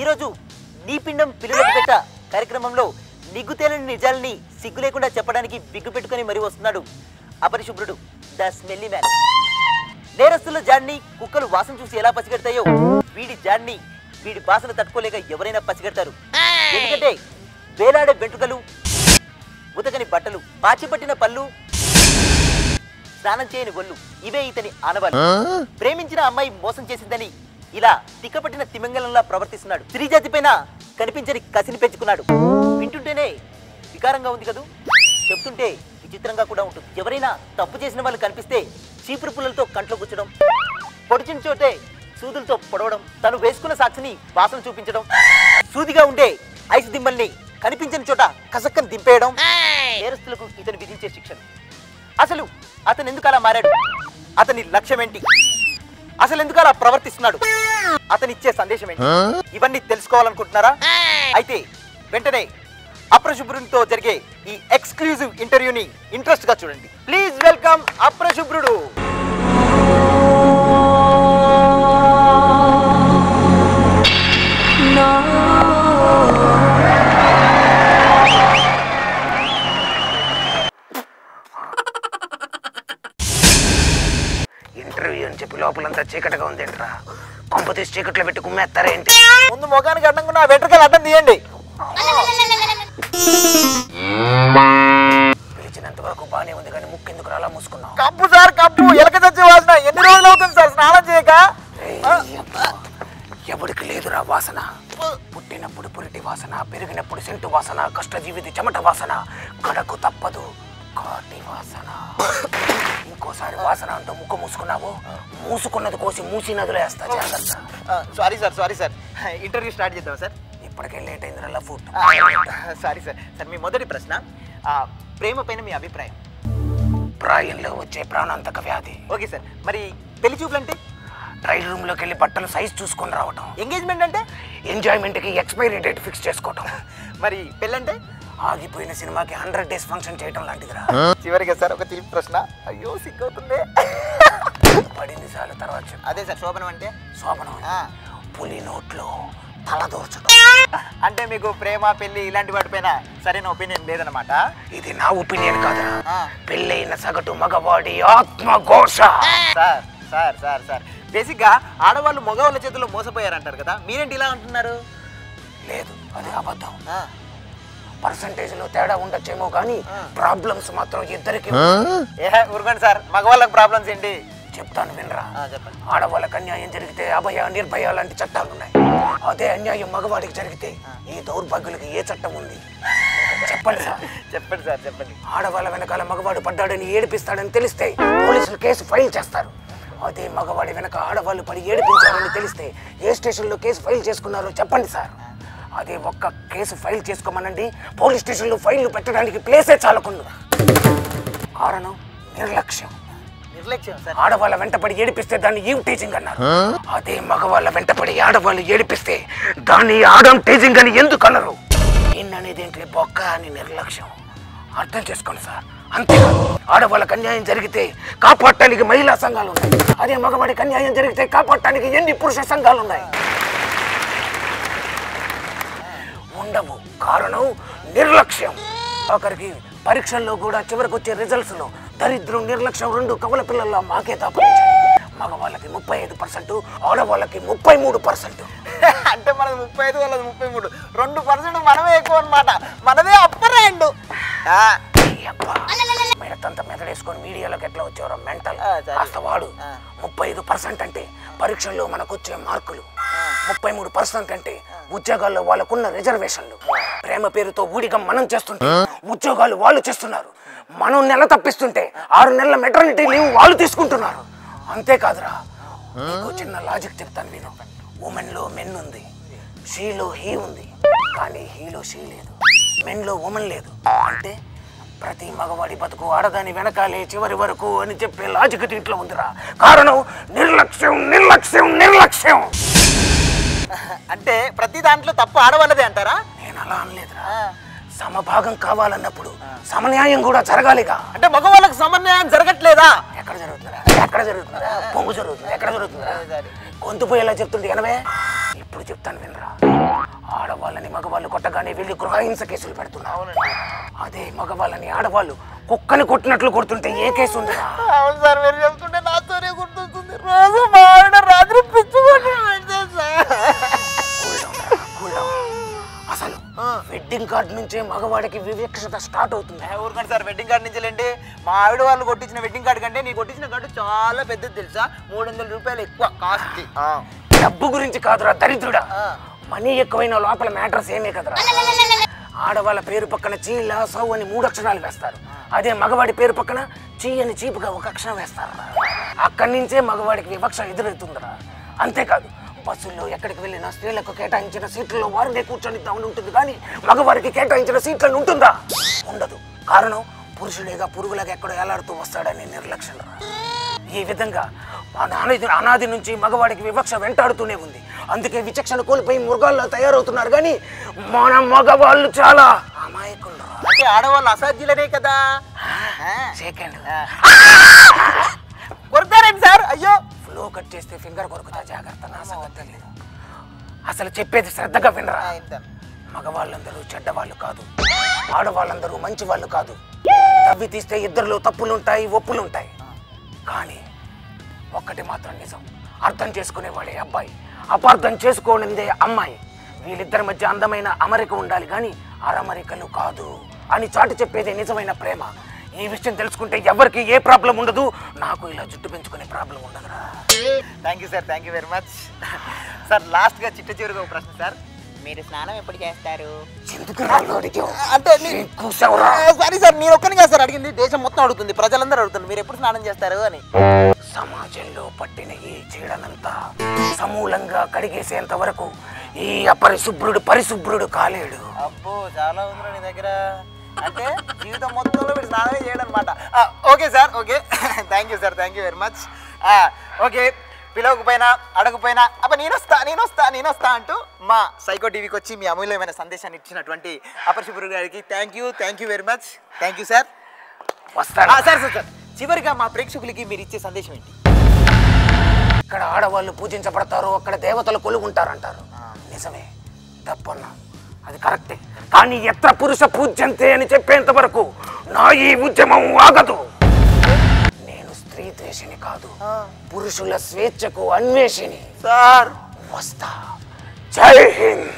ఈరోజు నీ పిండం పిల్లలకు పెట్ట కార్యక్రమంలో నిగ్గు తేలని నిజాలని సిగ్గు లేకుండా చెప్పడానికి బిగ్గు పెట్టుకొని మరీ వస్తున్నాడు అపరిశుభ్రుడు ద స్మెల్లీ మ్యాన్. నేరస్తుల జాడ్ని కుక్కలు వాసన చూసి ఎలా పసిగడతాయో వీడి జాడ్ని వీడి బాసన తట్టుకోలేక ఎవరైనా పసిగడతారు. ఎందుకంటే వేలాడే వెంట్రుకలు ఉతకని బట్టలు పాచిపట్టిన పళ్ళు స్నానం చేయని ఒళ్ళు ఇవే ఇతని ఆనవాళ్ళు. ప్రేమించిన అమ్మాయి మోసం చేసిందని ఇలా తిక్కపట్టిన తిమింగలంలా ప్రవర్తిస్తున్నాడు. స్త్రీ జాతి పైన కనిపించని కసిని పెంచుకున్నాడు. వింటుంటేనే వికారంగా ఉంది కదూ? చెప్తుంటే విచిత్రంగా కూడా ఉంటుంది. ఎవరైనా తప్పు చేసిన వాళ్ళు కనిపిస్తే చీపురు పుల్లలతో కంట్లో గుచ్చడం పొడిచిన చోటే సూదులతో పొడవడం తను వేసుకున్న సాక్షిని వాసన చూపించడం సూదిగా ఉండే ఐస్ దిమ్మల్ని కనిపించని చోట కసక్కని దింపేయడం నేరస్తులకు ఇతను విధించే శిక్షలు. అసలు అతను ఎందుకు అలా మారాడు? అతని లక్ష్యం ఏంటి అసలు ఎందుకు అలా ప్రవర్తిస్తున్నాడు? అతను ఇచ్చే సందేశం ఏంటి? ఇవన్నీ తెలుసుకోవాలనుకుంటున్నారా? అయితే వెంటనే అప్రశుభ్రునితో జరిగే ఈ ఎక్స్క్లూజివ్ ఇంటర్వ్యూని ఇంట్రెస్ట్గా చూడండి. ప్లీజ్ వెల్కమ్ అప్రశుభ్రుడు లోపలంతా చీకటిగా ఉందేంట్రా కొంప తీసి చీకట్లో పెట్టి కుమ్మేస్తారేంటి ముందు ముఖానికి అడ్డంగా ఉన్న వెంట్రుకలు అడ్డం తీయండి. పిలిచినంత వరకు బానే ఉంది కానీ ముక్కెందుకు అలా మూసుకున్నావు? Cup sir cup. ఎలక చచ్చి వాసన ఎన్ని రోజులు అవుతుంది సార్ స్నానం చేయక. ఎవడికి లేదురా వాసన? పుట్టినప్పుడు పురిటి వాసన పెరిగినప్పుడు సెంటు వాసన కష్టజీవితి చెమట వాసన గడకు తప్పదు కాటి వాసన. ఇంకోసారి వాసన అంటూ ముక్కు మూసుకున్నావు? మూసుకున్నది కోసి మూసి నదిలో వేస్తా జాగ్రత్త. Sorry sir sorry sir. Interview start చేద్దాం సార్? ఇప్పటికే లేట్ అయిందిరా ఫుడ్ సారీ సార్. సార్ మీ మొదటి ప్రశ్న ప్రేమ పైన మీ అభిప్రాయం? ప్రాయంలో వచ్చే ప్రాణాంతక వ్యాధి. Okay sir. మరి పెళ్ళి చూపులు అంటే? ట్రైల్ రూమ్లోకి వెళ్ళి బట్టలు సైజ్ చూసుకొని రావటం. ఎంగేజ్మెంట్ అంటే? ఎంజాయ్మెంట్కి ఎక్స్పైరీ డేట్ ఫిక్స్ చేసుకోవటం. మరి పెళ్ళంటే? ఆగిపోయిన సినిమాకి హండ్రెడ్ డేస్ ఫంక్షన్ చేయటం లాంటిదిరా. చివరిగా సార్ ఒక చిలిపి ప్రశ్న. అయ్యో సిగ్గవుతుంది. పడింది సార్లు తర్వాత. అదే సార్ శోభనం అంటే? శోభనం పులి నోట్లో తల దూర్చడం అంటే మీకు ప్రేమ పెళ్ళి ఇలాంటి వాటిపైన సరైన ఒపీనియన్ లేదనమాట ఇది నా ఒపీనియన్ కాదురా. ఆ. పెళ్ళైన సగటు మగవాడి ఆత్మఘోష. Sir sir sir sir. బేసిక్గా ఆడవాళ్ళు మగవాళ్ళ చేతుల్లో మోసపోయారంటారు కదా. మీరేంటి ఇలా అంటున్నారు? లేదు అది అబద్ధం. పర్సంటేజ్లో తేడా ఉండొచ్చేమో కానీ ప్రాబ్లమ్స్ మాత్రం ఇద్దరికి ఊరుకోండి సార్. మగవాళ్ళకి ప్రాబ్లమ్స్ ఏంటి? చెప్తాను వినరా. ఆ, చెప్పండి. ఆడవాళ్ళకి అన్యాయం జరిగితే అభయ నిర్భయ లాంటి చట్టాలు ఉన్నాయి. అదే అన్యాయం మగవాడికి జరిగితే ఈ దౌర్భాగ్యులకి ఏ చట్టం ఉంది? చెప్పండి సార్. చెప్పండి సార్ చెప్పండి. ఆడవాళ్ళ వెనకాల మగవాడు పడ్డాడని ఏడిపిస్తాడని తెలిస్తే పోలీసులు కేసు ఫైల్ చేస్తారు. అదే మగవాడి వెనక ఆడవాళ్ళు పడి ఏడిపించారని తెలిస్తే ఏ స్టేషన్లో కేసు ఫైల్ చేసుకున్నారో చెప్పండి సార్. అదే ఒక్క కేసు ఫైల్ చేసుకోమనండి. పోలీస్ స్టేషన్లో ఫైళ్ళు పెట్టడానికి ప్లేసే చాలకుండా. కారణం నిర్లక్ష్యం. నిర్లక్ష్యం సార్. ఆడవాళ్ళ వెంటపడి ఏడిపిస్తే దాన్ని ఈవ్ టీచింగ్ అన్నారు. అదే మగవాళ్ళ వెంటపడి ఆడవాళ్ళు ఏడిపిస్తే దాన్ని ఆడమ్ టీచింగ్ అని ఎందుకు అన్నారు అనేది ఏంటి? బొక్క అని నిర్లక్ష్యం. అర్థం చేసుకోండి సార్. అంతేకాదు ఆడవాళ్ళకి అన్యాయం జరిగితే కాపాడటానికి మహిళా సంఘాలు ఉన్నాయి అదే మగవాడికి అన్యాయం జరిగితే కాపాడటానికి ఎన్ని పురుష సంఘాలు ఉన్నాయి ఉండవు కారణం నిర్లక్ష్యం. ఒకరికి పరీక్షల్లో కూడా చివరికి వచ్చే రిజల్ట్స్లో దరిద్రం నిర్లక్ష్యం రెండు కవల పిల్లల్లో మాకే దాపరించాయి మగవాళ్ళకి ముప్పై ఐదు పర్సెంట్ ఆడవాళ్ళకి ముప్పై మూడు పర్సెంట్. అంటే మనది ముప్పై ఐదు వాళ్ళది ముప్పై మూడు. రెండు పర్సెంట్ మనమే ఎక్కువ అనమాట మనదే అప్పర్ హ్యాండ్ మెడతంత మెదడేసుకొని మీడియాలోకి ఎట్లా వచ్చారో మెంటల్. కాస్త వాడు. ముప్పై ఐదు పర్సెంట్ అంటే పరీక్షల్లో మనకు వచ్చే మార్కులు ముప్పై మూడు పర్సెంట్ అంటే ఉద్యోగాల్లో వాళ్ళకున్న రిజర్వేషన్లు. ప్రేమ పేరుతో ఊడిగా మనం చేస్తుంటే ఉద్యోగాలు వాళ్ళు చేస్తున్నారు. మనం నెల తప్పిస్తుంటే ఆరు నెలల మెటర్నిటీ లీవ్ వాళ్ళు తీసుకుంటున్నారు. అంతేకాదురా నీకు చిన్న లాజిక్ చెప్తాను నేను ఉమెన్లో మెన్ ఉంది. షీలో హీ ఉంది. కానీ హీలో షీ లేదు. మెన్లో ఉమెన్ లేదు. అంటే ప్రతి మగవాడి బతుకు ఆడదాని వెనకాలే చివరి వరకు అని చెప్పే లాజిక్ దీంట్లో ఉందిరా. కారణం నిర్లక్ష్యం నిర్లక్ష్యం నిర్లక్ష్యం. అంటే ప్రతి దాంట్లో తప్పు ఆడవాళ్ళదే అంటారా? నేను అలా అనలేదురా. సమభాగం కావాలన్నప్పుడు సమన్యాయం కూడా జరగాలిగా. అంటే మగవాళ్ళకి సమన్వయం జరగట్లేదా? ఎక్కడ జరుగుతుందా ఎక్కడ జరుగుతుందా పొంగు జరుగుతుంది? ఎక్కడ జరుగుతుందా గొంతు పోయేలా చెప్తుంది ఎనవే? ఇప్పుడు చెప్తాను వినరా. ఆడవాళ్ళని మగవాళ్ళు కొట్టగానే వెళ్ళి గృహహింస కేసులు పెడుతున్నారు. అదే మగవాళ్ళని ఆడవాళ్ళు కుక్కని కొట్టినట్లు కొడుతుంటే ఏ కేసు ఉందిరా? అవును సార్ మీరు చెప్తుంటే నాతోనే గుర్తొస్తుంది రోజు మా ఆవిడ రాత్రి వెడ్డింగ్ కార్డ్ నుంచే మగవాడికి వివక్షత స్టార్ట్ అవుతుంది. ఊరుకోండి సార్ వెడ్డింగ్ కార్డు నుంచి లేండి. మా ఆవిడ వాళ్ళు కొట్టించిన వెడ్డింగ్ కార్డు కంటే నీ కొట్టించిన కార్డు చాలా పెద్దది తెలుసా? మూడు వందల రూపాయలు ఎక్కువ కాస్ట్ డబ్బు గురించి కాదురా దరిద్రుడా. మనీ ఎక్కువైన లోపల మ్యాటర్స్ ఏమే కదరా. ఆడవాళ్ళ పేరు పక్కన చీల సౌ అని మూడు అక్షరాలు వేస్తారు. అదే మగవాడి పేరు పక్కన చీ అని చీపుగా ఒక అక్షరం వేస్తారు. అక్కడి నుంచే మగవాడికి వివక్ష ఎదురవుతుందిరా. అంతేకాదు బస్సుల్లో ఎక్కడికి వెళ్ళినా స్త్రీలకు కేటాయించిన సీట్లలో వారినే కూర్చొనిద్దామని ఉంటుంది కానీ మగవారికి కేటాయించిన సీట్లను ఉంటుందా? ఉండదు. కారణం పురుషుడేగా పురుగులాగా ఎక్కడో ఎలాడుతూ వస్తాడని నిర్లక్ష్యం. ఈ విధంగా అనాది అనాది నుంచి మగవాడికి వివక్ష వెంటాడుతూనే ఉంది. అందుకే విచక్షణ కోల్పోయి మృగాల్లో తయారవుతున్నారు కానీ మన మగవాళ్ళు చాలా అమాయకులు. అంటే ఆడవాళ్ళు అసాధ్యులనే కదా? Second sir? అయ్యో! ఫ్లో కట్ చేస్తే ఫింగర్ కొరుకుతా జాగ్రత్త నా సంగతి తెలియదు. అసలు చెప్పేది శ్రద్ధగా వినరా? మగవాళ్ళందరూ చెడ్డవాళ్ళు కాదు ఆడవాళ్ళందరూ మంచి వాళ్ళు కాదు. తవ్వి తీస్తే ఇద్దరిలో తప్పులుంటాయి ఒప్పులుంటాయి. కానీ ఒక్కటి మాత్రం నిజం. అర్థం చేసుకునేవాడే అబ్బాయి. అపార్థం చేసుకోనిందే అమ్మాయి. వీళ్ళిద్దరి మధ్య అందమైన అమరిక ఉండాలి కానీ అరమరికలు కాదు అని చాటి చెప్పేదే నిజమైన ప్రేమ. ఈ విషయం తెలుసుకుంటే ఎవరికి ఏ ప్రాబ్లం ఉండదు. నాకు ఇలా జుట్టు పెంచుకునే problem ఉండదురా. Thank you sir thank you very much sir లాస్ట్గా చిట్ట చివరిగా ఒక ప్రశ్న సార్ మీరు స్నానం ఎప్పుడు చేస్తారు? అంటే? సారీ సార్ మీరు ఒక్కరిగా సార్ అడిగింది. దేశం మొత్తం అడుగుతుంది. ప్రజలందరూ అడుగుతుంది మీరు ఎప్పుడు స్నానం చేస్తారు అని. సమాజంలో పట్టిన ఈ చీడనంతా సమూలంగా కడిగేసేంత వరకు ఈ అపరిశుభ్రుడు పరిశుభ్రుడు కాలేడు. అబ్బో చాలా ఉందిరా నీ దగ్గర. అంటే జీవితం మొత్తంలో మీరు స్నానమే చేయడం అనమాట okay sir okay. Thank you sir thank you very much okay. పిలవకపోయినా అడగపోయినా అబ్బా నేను వస్తా నేను వస్తా నేను వస్తా అంటూ మా సైకో టీవీకి వచ్చి మీ అమూల్యమైన సందేశాన్ని ఇచ్చినటువంటి అపరిశుభ్రుడు గారికి thank you thank you very much thank you sir వస్తాడు. Sir sir sir. చివరిగా మా ప్రేక్షకులకి మీరు ఇచ్చే సందేశం ఏంటి? ఇక్కడ ఆడవాళ్ళు పూజించబడతారు అక్కడ దేవతలు కొలుగుంటారంటారు నిజమే. తప్పన్నా. అది కరెక్టే. కానీ ఎత్ర పురుష పూజ్యంతే అని చెప్పేంత వరకు నా ఈ ఉద్యమం ఆగదు. నేను స్త్రీ ద్వేషిని కాదు. పురుషుల స్వేచ్ఛకు అన్వేషిని సార్. వస్తా. జై హింద్.